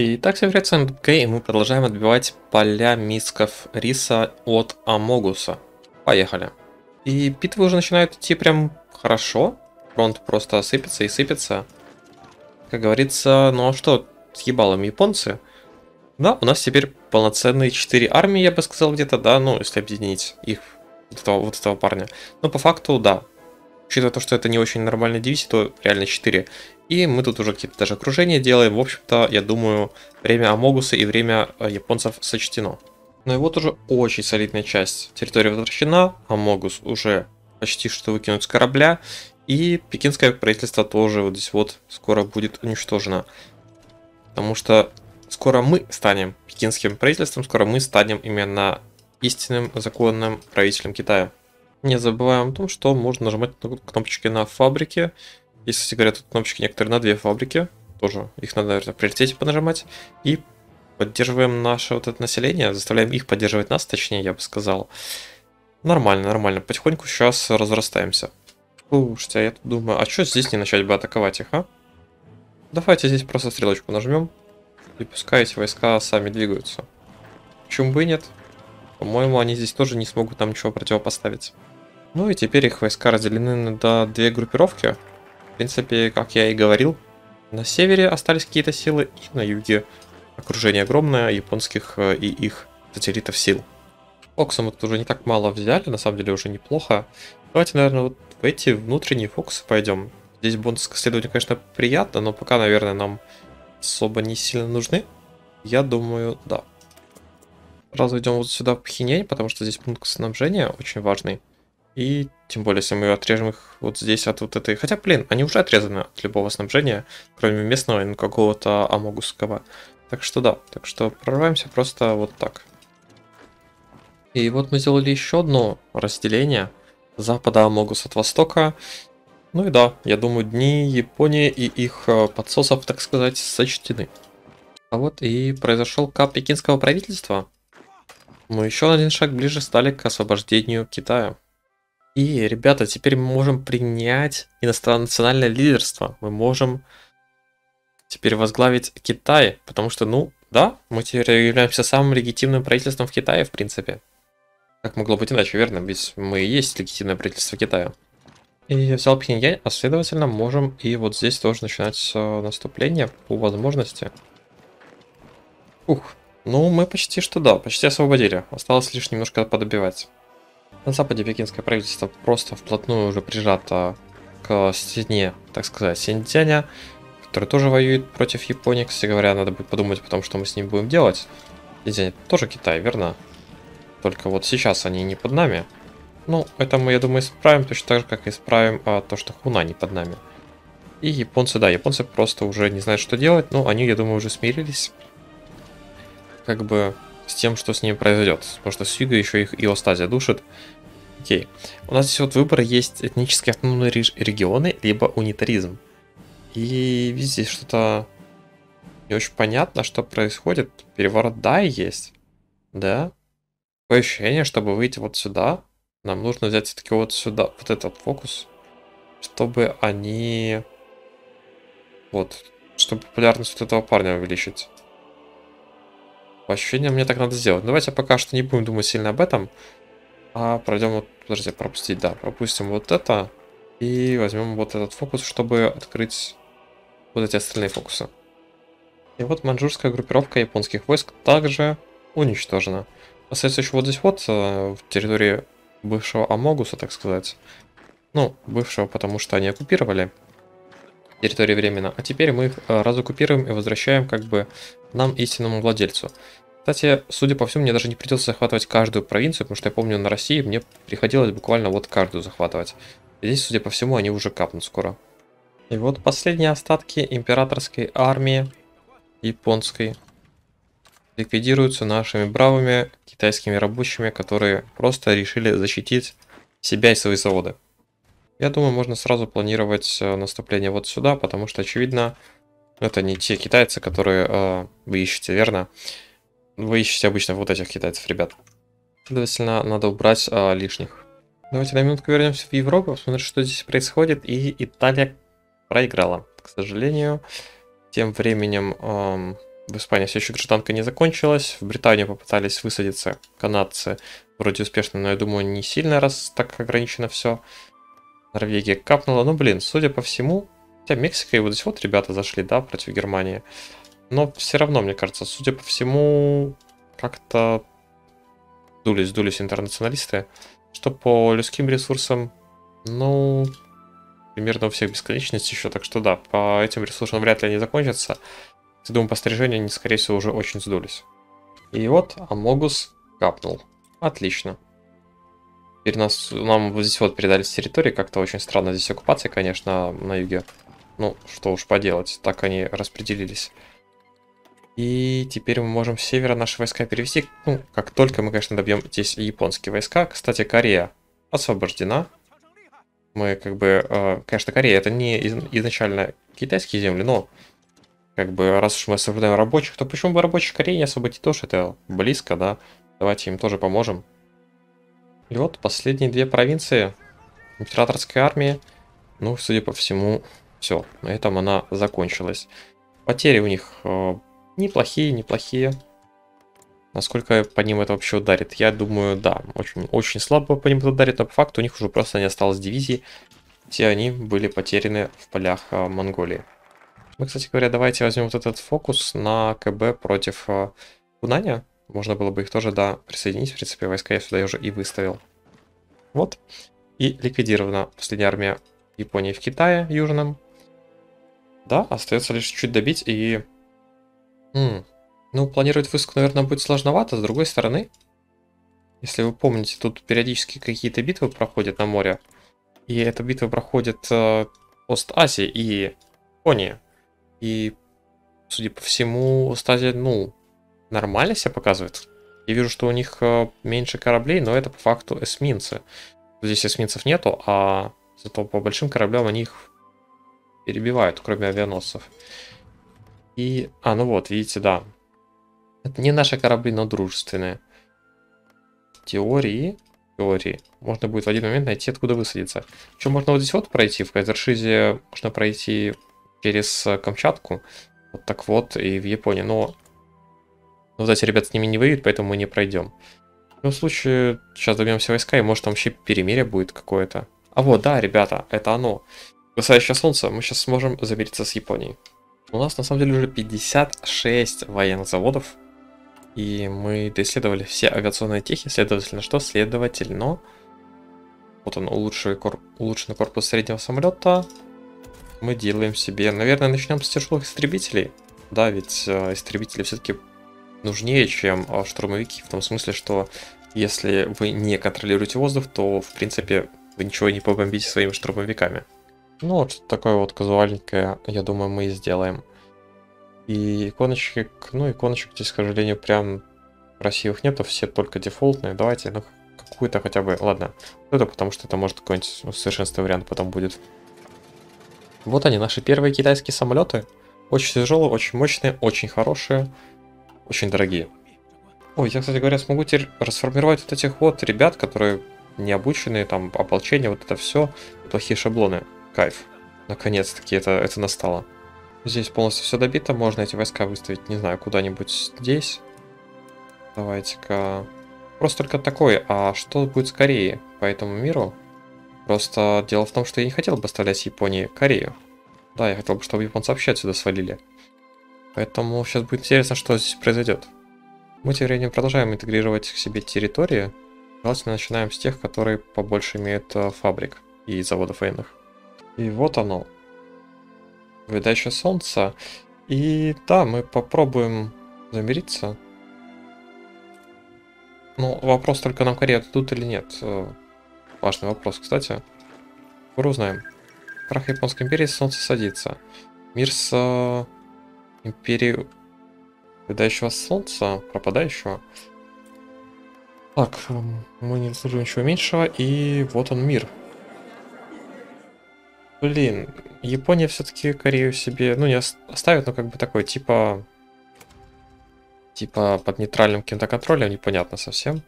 Итак, всем привет, с вами БК, и мы продолжаем отбивать поля мисков риса от Амогуса. Поехали. И битвы уже начинают идти прям хорошо. Фронт просто сыпется и сыпется. Как говорится, ну а что, съебал им японцы? Да, у нас теперь полноценные 4 армии, я бы сказал, где-то, да, ну, если объединить их, вот этого, вот этого парня. Но по факту, да. Учитывая то, что это не очень нормальная дивизия, то реально 4. И мы тут уже какие-то даже окружения делаем. В общем-то, я думаю, время Амогуса и время э, японцев сочтено. Ну и вот уже очень солидная часть. Территория возвращена, Амогус уже почти что выкинут с корабля. И пекинское правительство тоже вот здесь вот скоро будет уничтожено. Потому что скоро мы станем пекинским правительством, скоро мы станем именно истинным законным правителем Китая. Не забываем о том, что можно нажимать кнопочки на фабрике есть, кстати говоря, тут кнопочки некоторые на две фабрики. Тоже их надо, наверное, в приоритете понажимать. И поддерживаем наше вот это население, заставляем их поддерживать нас, точнее, я бы сказал. Нормально, нормально. Потихоньку сейчас разрастаемся. Слушайте, а я тут думаю, а что здесь не начать бы атаковать их, а? Давайте здесь просто стрелочку нажмем. И пускай эти войска сами двигаются. Почему бы и нет? По-моему, они здесь тоже не смогут нам ничего противопоставить. Ну и теперь их войска разделены на две группировки. В принципе, как я и говорил, на севере остались какие-то силы, и на юге окружение огромное японских э, и их сателлитов сил. Фокуса мы тут уже не так мало взяли, на самом деле уже неплохо. Давайте, наверное, вот в эти внутренние фокусы пойдем. Здесь бонусское следование, конечно, приятно, но пока, наверное, нам особо не сильно нужны. Я думаю, да. Сразу идем вот сюда в Пхенень, потому что здесь пункт снабжения очень важный. И тем более, если мы отрежем их вот здесь от вот этой... Хотя, блин, они уже отрезаны от любого снабжения, кроме местного и какого-то амогусского. Так что да, так что прорываемся просто вот так. И вот мы сделали еще одно разделение. Запада Амогус от Востока. Ну и да, я думаю, дни Японии и их э, подсосов, так сказать, сочтены. А вот и произошел кап пекинского правительства. Мы еще один шаг ближе стали к освобождению Китая. И, ребята, теперь мы можем принять иностранное лидерство. Мы можем теперь возглавить Китай, потому что, ну, да, мы теперь являемся самым легитимным правительством в Китае, в принципе. Как могло быть иначе, верно? Ведь мы и есть легитимное правительство Китая. И взял Пхеньянь, а следовательно можем и вот здесь тоже начинать э, наступление по возможности. Ух, ну мы почти что да, почти освободили. Осталось лишь немножко подобивать. На западе пекинское правительство просто вплотную уже прижато к стене, так сказать, Синьцзяня, который тоже воюет против Японии. Кстати говоря, надо будет подумать о том, что мы с ним будем делать. Синьцзянь тоже Китай, верно? Только вот сейчас они не под нами. Ну, это мы, я думаю, исправим точно так же, как исправим а, то, что Хуна не под нами. И японцы, да, японцы просто уже не знают, что делать. Ну, они, я думаю, уже смирились. Как бы с тем, что с ними произойдет. Потому что с юга еще их иостазия душит. Окей. У нас здесь вот выбор есть этнически автономные регионы, либо унитаризм. И здесь что-то не очень понятно, что происходит. Переворот да есть. Да. Такое ощущение, чтобы выйти вот сюда, нам нужно взять все-таки вот сюда, вот этот фокус, чтобы они... Вот, чтобы популярность вот этого парня увеличить. По ощущениям мне так надо сделать. Давайте пока что не будем думать сильно об этом. А пройдем вот, подожди, пропустить, да, пропустим вот это. И возьмем вот этот фокус, чтобы открыть вот эти остальные фокусы. И вот маньчжурская группировка японских войск также уничтожена. Остается еще вот здесь вот, э, в территории бывшего Амогуса, так сказать. Ну, бывшего, потому что они оккупировали территорию временно. А теперь мы их э, разоккупируем и возвращаем как бы нам истинному владельцу. Кстати, судя по всему, мне даже не придется захватывать каждую провинцию, потому что я помню, на России мне приходилось буквально вот каждую захватывать. здесь, судя по всему, они уже капнут скоро. И вот последние остатки императорской армии японской ликвидируются нашими бравыми китайскими рабочими, которые просто решили защитить себя и свои заводы. Я думаю, можно сразу планировать э, наступление вот сюда, потому что, очевидно, это не те китайцы, которые э, вы ищете, верно? Вы ищете обычно вот этих китайцев, ребят. Следовательно, надо убрать а, лишних. Давайте на минутку вернемся в Европу, посмотрим, что здесь происходит. И Италия проиграла, к сожалению. Тем временем эм, В Испании все еще гражданка не закончилась. В Британию попытались высадиться канадцы. Вроде успешно, но я думаю, не сильно, раз так ограничено все. Норвегия капнула. Ну, блин, судя по всему, хотя Мексика и вот здесь вот ребята зашли, да, против Германии. Но все равно, мне кажется, судя по всему, как-то дулись, дулись интернационалисты. Что по людским ресурсам, ну, примерно у всех бесконечность еще, так что да, по этим ресурсам вряд ли они закончатся. Я думаю, по снаряжению они, скорее всего, уже очень сдулись. И вот Амогус капнул. Отлично. Теперь нас, нам вот здесь вот передали с территории, как-то очень странно здесь оккупация, конечно, на юге. Ну, что уж поделать, так они распределились. И теперь мы можем с севера наши войска перевести. Ну, как только мы, конечно, добьем здесь японские войска. Кстати, Корея освобождена. Мы как бы... Э, конечно, Корея это не изначально китайские земли, но как бы раз уж мы освобождаем рабочих, то почему бы рабочих Кореи не освободить тоже? Это близко, да? Давайте им тоже поможем. И вот последние две провинции императорской армии. Ну, судя по всему, все. На этом она закончилась. Потери у них э, Неплохие, неплохие. Насколько по ним это вообще ударит? Я думаю, да. Очень, очень слабо по ним это ударит, но по факту у них уже просто не осталось дивизий. Все они были потеряны в полях а, Монголии. Мы, кстати говоря, давайте возьмем вот этот фокус на КБ против а, Кунаня. Можно было бы их тоже, да, присоединить. В принципе, войска я сюда уже и выставил. Вот. И ликвидирована последняя армия Японии в Китае южном. Да, остается лишь чуть добить и М. Ну, планировать высадку, наверное, будет сложновато. С другой стороны, если вы помните, тут периодически какие-то битвы проходят на море. И эта битва проходит э, Ост-Азии и Японии. И, судя по всему, Ост-Азия, ну, нормально себя показывает. Я вижу, что у них э, меньше кораблей, но это по факту эсминцы. Здесь эсминцев нету, а зато по большим кораблям они их перебивают, кроме авианосцев. И... А, ну вот, видите, да. Это не наши корабли, но дружественные. Теории. Теории. Можно будет в один момент найти, откуда высадиться. Еще можно вот здесь вот пройти. В Кайзершизе можно пройти через Камчатку. Вот так вот и в Японии. Но... Ну, вот эти ребята с ними не воюют, поэтому мы не пройдем. В любом случае, сейчас добьемся войска, и может там вообще перемирие будет какое-то. А вот, да, ребята, это оно. Высающее солнце, мы сейчас сможем замириться с Японией. У нас на самом деле уже 56 военных заводов. И мы доисследовали все авиационные техи, следовательно, что? Следовательно, вот он, улучшенный, корп... улучшенный корпус среднего самолета. Мы делаем себе, наверное, начнем с тяжелых истребителей. Да, ведь э, истребители все-таки нужнее, чем э, штурмовики, в том смысле, что если вы не контролируете воздух, то, в принципе, вы ничего не побомбите своими штурмовиками. Ну, вот такое вот казуальненькое, я думаю, мы и сделаем. И иконочки, ну, иконочек здесь, к сожалению, прям красивых нету, все только дефолтные. Давайте, ну, какую-то хотя бы, ладно, это потому что это может какой-нибудь ну, совершенствованный вариант потом будет. Вот они, наши первые китайские самолеты. Очень тяжелые, очень мощные, очень хорошие, очень дорогие. Ой, я, кстати говоря, смогу теперь расформировать вот этих вот ребят, которые не обученные, там, ополчение, вот это все, плохие шаблоны. Кайф. Наконец-таки это, это настало. Здесь полностью все добито. Можно эти войска выставить, не знаю, куда-нибудь здесь. Давайте-ка... Просто только такой. А что будет с Кореей по этому миру? Просто дело в том, что я не хотел бы оставлять Японии Корею. Да, я хотел бы, чтобы японцы вообще отсюда свалили. Поэтому сейчас будет интересно, что здесь произойдет. Мы тем временем продолжаем интегрировать к себе территории. Желательно начинаем с тех, которые побольше имеют э, фабрик и заводов военных. И вот оно. Выдача солнца. И да, мы попробуем замириться. Ну, вопрос только нам Корея тут или нет. Э, важный вопрос, кстати. Скоро узнаем. Крах Японской империи, солнце садится. Мир с э, империей выдающего солнца, пропадающего. Так, эм, мы не заслуживаем ничего меньшего, и вот он мир. Блин, Япония все-таки Корею себе, ну, не оставит, но как бы такой, типа... Типа под нейтральным каким-то контролем, непонятно совсем.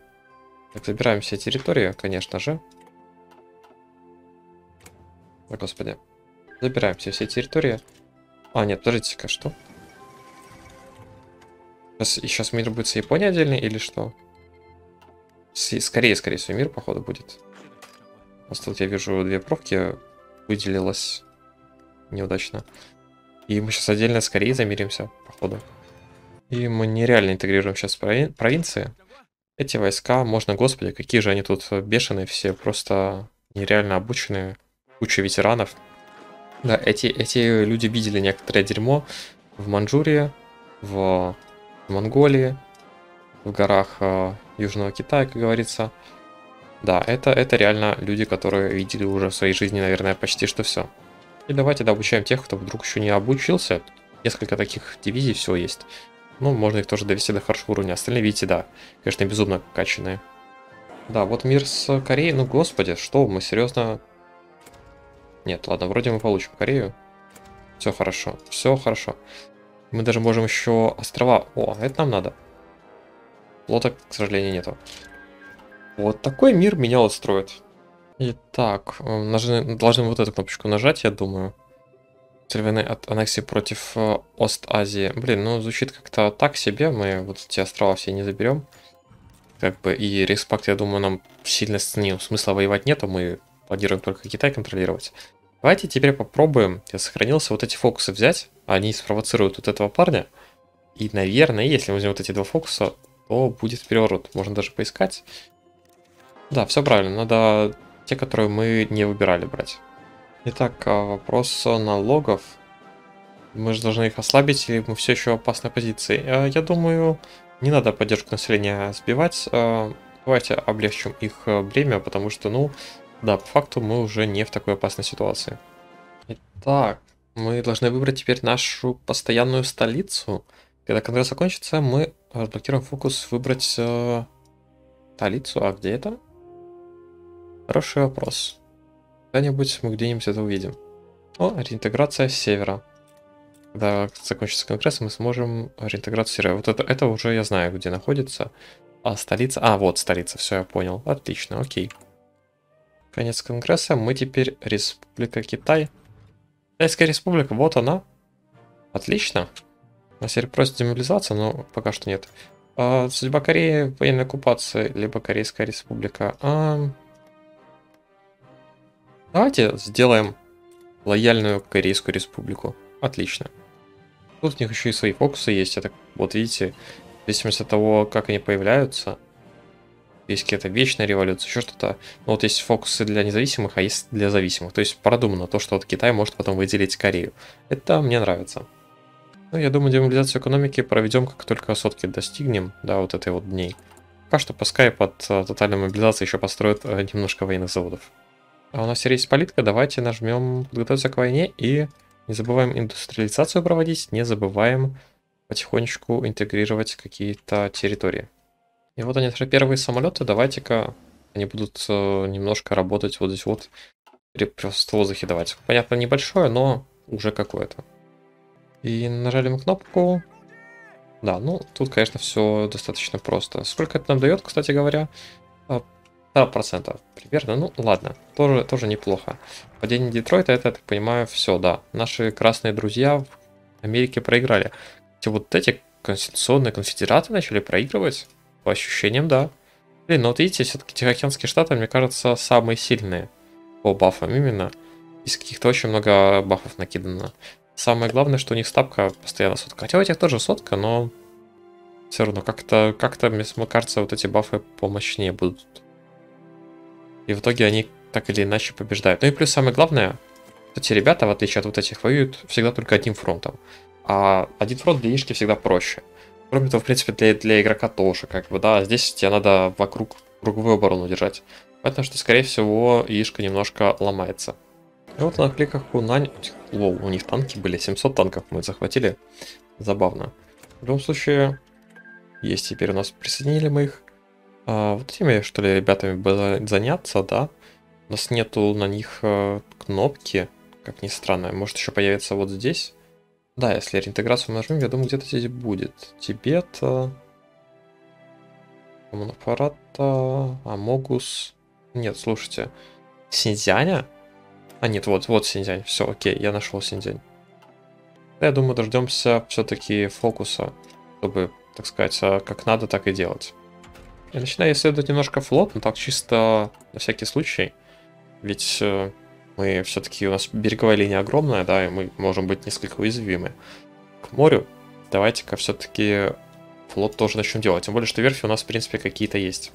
Так, забираем все территории, конечно же. О, господи. Забираем все, все территории. А, нет, подождите-ка, что? Сейчас, и сейчас мир будет с Японией отдельный или что? С, скорее, скорее всего, мир, походу, будет. Просто тут я вижу две пробки, выделилось неудачно. И мы сейчас отдельно с Кореей замиримся, походу. И мы нереально интегрируем сейчас прови провинции. Эти войска, можно, господи, какие же они тут бешеные все, просто нереально обученные, куча ветеранов. Да, эти, эти люди видели некоторое дерьмо в Манчжурии, в Монголии, в горах э, Южного Китая, как говорится. Да, это, это реально люди, которые видели уже в своей жизни, наверное, почти что все. И давайте да, обучаем тех, кто вдруг еще не обучился. Несколько таких дивизий всего есть. Ну, можно их тоже довести до хорошего уровня. Остальные, видите, да, конечно, безумно качанные. Да, вот мир с Кореей, ну господи, что, мы серьезно... Нет, ладно, вроде мы получим Корею. Все хорошо, все хорошо. Мы даже можем еще острова... О, это нам надо. Флота, к сожалению, нету. Вот такой мир меня устроит. Итак, нажим, должны вот эту кнопочку нажать, я думаю. Цель от аннексии против э, Ост-Азии. Блин, ну звучит как-то так себе. Мы вот эти острова все не заберем. Как бы и респект, я думаю, нам сильно ну, смысла воевать нету. Мы планируем только Китай контролировать. Давайте теперь попробуем, я сохранился, вот эти фокусы взять. Они спровоцируют вот этого парня. И, наверное, если мы возьмем вот эти два фокуса, то будет переворот. Можно даже поискать. Да, все правильно. Надо те, которые мы не выбирали брать. Итак, а, вопрос налогов. Мы же должны их ослабить, или мы все еще в опасной позиции? А, я думаю, не надо поддержку населения сбивать. А, давайте облегчим их бремя, потому что, ну, да, по факту мы уже не в такой опасной ситуации. Итак, мы должны выбрать теперь нашу постоянную столицу. Когда конгресс закончится, мы разблокируем фокус выбрать э, столицу. А где это? Хороший вопрос. Когда-нибудь мы где-нибудь это увидим. О, реинтеграция севера. Когда закончится конгресс, мы сможем реинтеграцию севера. Вот это, это уже я знаю, где находится. А столица... А, вот столица, все, я понял. Отлично, окей. Конец конгресса. Мы теперь Республика Китай. Китайская республика, вот она. Отлично. На теперь просит демобилизация, но пока что нет. А, судьба Кореи, военная оккупация, либо Корейская республика. А, Давайте сделаем лояльную Корейскую республику. Отлично. Тут у них еще и свои фокусы есть. Это, вот видите, в зависимости от того, как они появляются, есть какие-то вечная революция, еще что-то. Ну, вот есть фокусы для независимых, а есть для зависимых. То есть продумано то, что вот Китай может потом выделить Корею. Это мне нравится. Ну, я думаю, демобилизацию экономики проведем, как только сотки достигнем, да, вот этой вот дней. Пока что пускай под э, тотальной мобилизацией еще построят э, немножко военных заводов. А у нас есть политика, давайте нажмем подготовиться к войне и не забываем индустриализацию проводить, не забываем потихонечку интегрировать какие-то территории. И вот они, первые самолеты, давайте-ка они будут э, немножко работать вот здесь вот, просто в воздухе давать. Понятно, небольшое, но уже какое-то. И нажали мы кнопку. Да, ну, тут, конечно, все достаточно просто. Сколько это нам дает, кстати говоря? 2% примерно. Ну, ладно, тоже, тоже неплохо. Падение Детройта, это, я так понимаю, все, да. Наши красные друзья в Америке проиграли. Эти вот эти конституционные конфедераты начали проигрывать. По ощущениям, да. Блин, ну вот видите, все-таки Тихоокеанские штаты, мне кажется, самые сильные по бафам именно. Из каких-то очень много бафов накидано. Самое главное, что у них стапка постоянно сотка. Хотя у этих тоже сотка, но все равно как-то, как-то мне кажется, вот эти бафы помощнее будут. И в итоге они так или иначе побеждают. Ну и плюс самое главное, эти ребята, в отличие от вот этих, воюют всегда только одним фронтом. А один фронт для Ишки всегда проще. Кроме того, в принципе, для, для игрока тоже, как бы, да, здесь тебе надо вокруг круговую оборону держать. Поэтому что, скорее всего, Ишка немножко ломается. И вот на кликах Хунань... Лол, у них танки были, 700 танков мы захватили. Забавно. В любом случае, есть теперь у нас, присоединили мы их. А, вот этими, что ли, ребятами было заняться, да? У нас нету на них э, кнопки, как ни странно. Может еще появится вот здесь. Да, если реинтеграцию нажмем, я думаю, где-то здесь будет. Тибет, Монапарата, Амогус. Нет, слушайте. Синьцзяня? А нет, вот, вот Синьцзянь. Все, окей, я нашел Синьцзянь. Я думаю, дождемся все-таки фокуса, чтобы так сказать, а, как надо, так и делать. Я начинаю исследовать немножко флот, но так чисто на всякий случай. Ведь э, мы все-таки, у нас береговая линия огромная, да, и мы можем быть несколько уязвимы к морю. Давайте-ка все-таки флот тоже начнем делать. Тем более, что верфи у нас, в принципе, какие-то есть.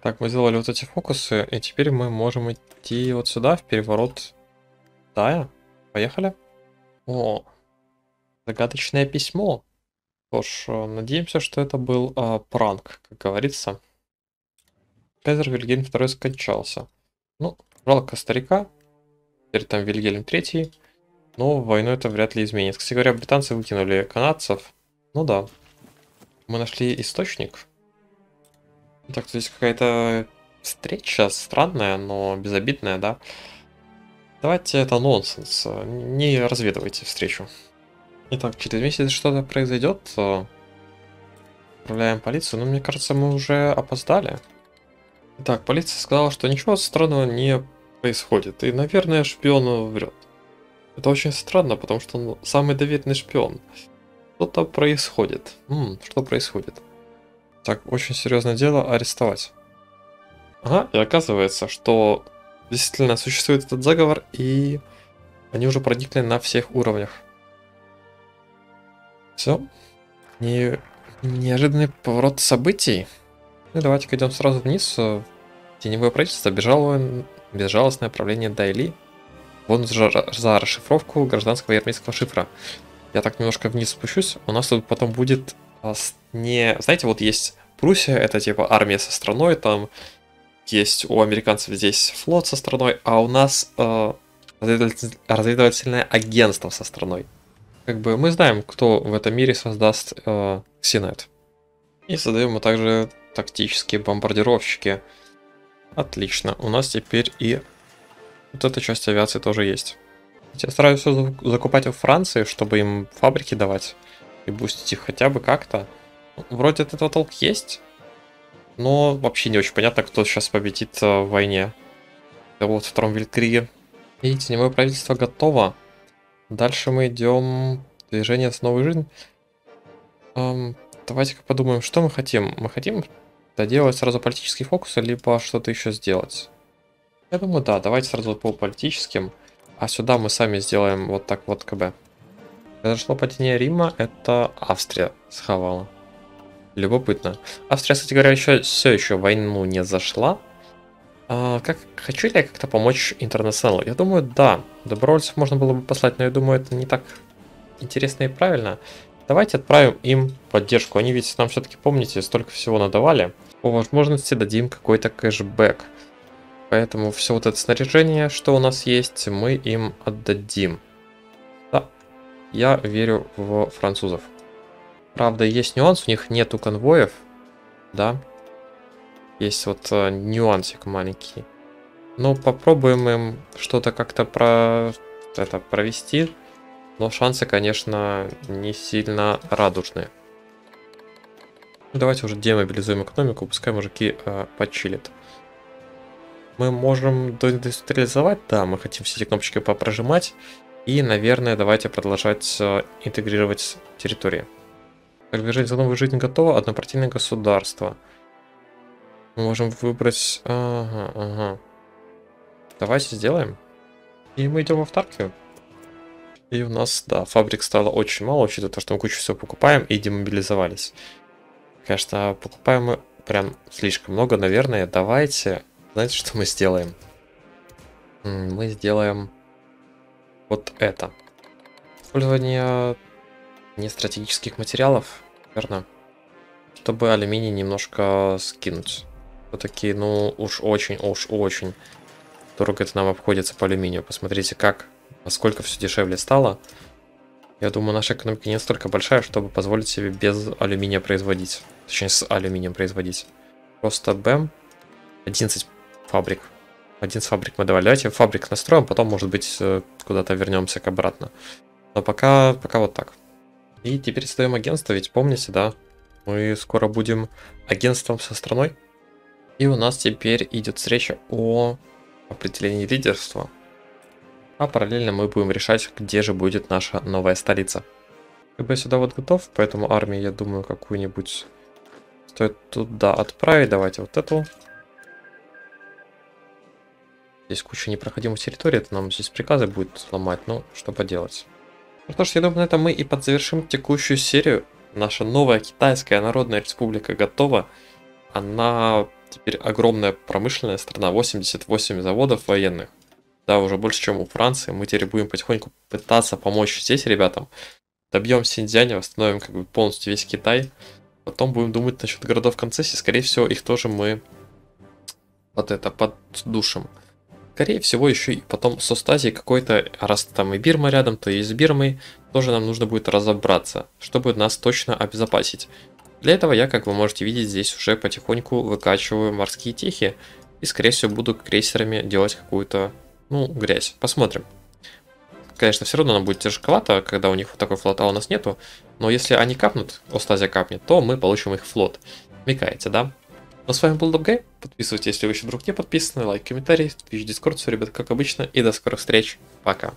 Так, мы сделали вот эти фокусы, и теперь мы можем идти вот сюда, в переворот Тая. Поехали. О, загадочное письмо. Что ж, э, надеемся, что это был э, пранк, как говорится. Кайзер Вильгельм II скончался. Ну, жалко старика. Теперь там Вильгельм III. Но войну это вряд ли изменит. Кстати говоря, британцы выкинули канадцев. Ну да. Мы нашли источник. Так, здесь какая-то встреча странная, но безобидная, да? Давайте это нонсенс. Не разведывайте встречу. Итак, через месяц что-то произойдет. Отправляем полицию, но мне кажется, мы уже опоздали. Итак, полиция сказала, что ничего странного не происходит. И, наверное, шпион врет. Это очень странно, потому что он самый доверенный шпион. Что-то происходит. М, что происходит? Так, очень серьезное дело арестовать. Ага, и оказывается, что действительно существует этот заговор, и они уже проникли на всех уровнях. Все. Не... Неожиданный поворот событий. Ну давайте-ка идем сразу вниз. Теневое правительство, безжалостное, безжалостное правление Дайли. Вон за, за расшифровку гражданского и армейского шифра. Я так немножко вниз спущусь. У нас тут потом будет а, не... Знаете, вот есть Пруссия, это типа армия со страной, там есть у американцев здесь флот со страной, а у нас э, разведывательное агентство со страной. Как бы мы знаем, кто в этом мире создаст э. И создаем мы также тактические бомбардировщики. Отлично. У нас теперь и вот эта часть авиации тоже есть. Я стараюсь все закупать во Франции, чтобы им фабрики давать и бустить их хотя бы как-то. Вроде от этого толк есть, но вообще не очень понятно, кто сейчас победит э, в войне. Это вот в Втором Вилькриге. И теневое правительство готово. Дальше мы идем движение с новой жизнь. Эм, Давайте-ка подумаем, что мы хотим. Мы хотим доделать сразу политический фокус, либо что-то еще сделать. Я думаю, да, давайте сразу по политическим. А сюда мы сами сделаем вот так вот КБ. Произошло падение Рима, это Австрия сховала. Любопытно. Австрия, кстати говоря, еще все еще войну не зашла. А, как, хочу ли я как-то помочь Интернационалу? Я думаю, да. Добровольцев можно было бы послать, но я думаю, это не так интересно и правильно. Давайте отправим им поддержку. Они ведь нам все-таки, помните, столько всего надавали. По возможности дадим какой-то кэшбэк. Поэтому все вот это снаряжение, что у нас есть, мы им отдадим. Да, я верю в французов. Правда, есть нюанс, у них нету конвоев, да. Есть вот э, нюансик маленький. Ну, попробуем им что-то как-то про это провести. Но шансы, конечно, не сильно радужные. Давайте уже демобилизуем экономику, пускай мужики э, почилят. Мы можем доиндустриализовать, да, мы хотим все эти кнопочки попрожимать. И, наверное, давайте продолжать э, интегрировать территории. Как движение за новую жизнь готово, однопартийное государство. Мы можем выбрать... Ага, ага. Давайте сделаем. И мы идем в автаркию. И у нас, да, фабрик стало очень мало, учитывая то, что мы кучу всего покупаем и демобилизовались. Конечно, покупаем мы прям слишком много, наверное. Давайте, знаете, что мы сделаем? Мы сделаем вот это. Использование нестратегических материалов верно? Чтобы алюминий немножко скинуть. Все-таки, ну, уж очень, уж очень дорого это нам обходится по алюминию. Посмотрите, как, насколько все дешевле стало. Я думаю, наша экономика не настолько большая, чтобы позволить себе без алюминия производить. Точнее, с алюминием производить. Просто бэм. 11 фабрик. 11 фабрик мы давали. Давайте фабрик настроим, потом, может быть, э, куда-то вернемся к обратно. Но пока, пока вот так. И теперь создаем агентство, ведь помните, да? Мы скоро будем агентством со страной. И у нас теперь идет встреча о определении лидерства. А параллельно мы будем решать, где же будет наша новая столица. Как бы сюда вот готов, поэтому армии, я думаю, какую-нибудь стоит туда отправить. Давайте вот эту. Здесь куча непроходимых территорий, это нам здесь приказы будет ломать, ну, что поделать. Ну что ж, я думаю, на этом мы и подзавершим текущую серию. Наша новая Китайская Народная Республика готова. Она теперь огромная промышленная страна, 88 заводов военных. Да, уже больше, чем у Франции. Мы теперь будем потихоньку пытаться помочь здесь ребятам. Добьем Синьцзяня, восстановим как бы полностью весь Китай. Потом будем думать насчет городов концессии. Скорее всего, их тоже мы вот это поддушим. Скорее всего, еще и потом с Остазией какой-то, раз там и Бирма рядом, то и с Бирмой, тоже нам нужно будет разобраться, чтобы нас точно обезопасить. Для этого я, как вы можете видеть, здесь уже потихоньку выкачиваю морские техи. И, скорее всего, буду крейсерами делать какую-то, ну, грязь. Посмотрим. Конечно, все равно нам будет тяжеловато, когда у них вот такой флота, у нас нету. Но если они капнут, Остазия капнет, то мы получим их флот. Мекаете, да? Ну, с вами был Добгай. Подписывайтесь, если вы еще вдруг не подписаны. Лайк, комментарий, Twitch, Discord. Все, ребят, как обычно. И до скорых встреч. Пока.